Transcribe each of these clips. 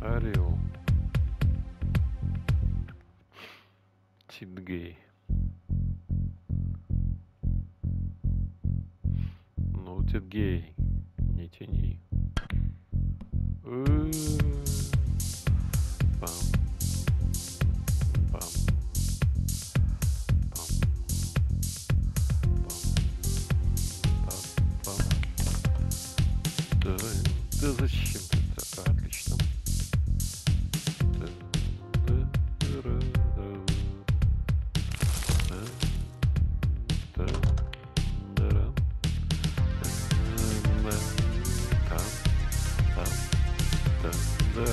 Орел. Тингей. Ну, Тингей, не тяни. Э, пам. Пам. Да, да зачем?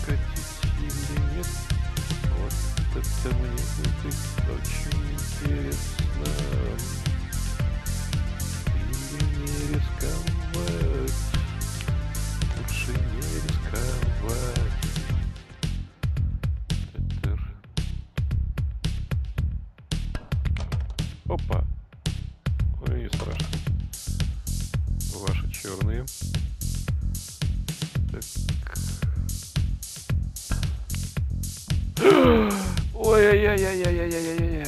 Закатить или нет? Вот это мне будет очень интересно. Опа. Ой, не страшно. Ваши черные. Так. Ой-ой-ой-ой-ой-ой-ой-ой.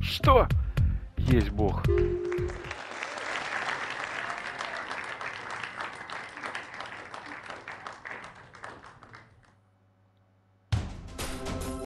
Что? Есть бог.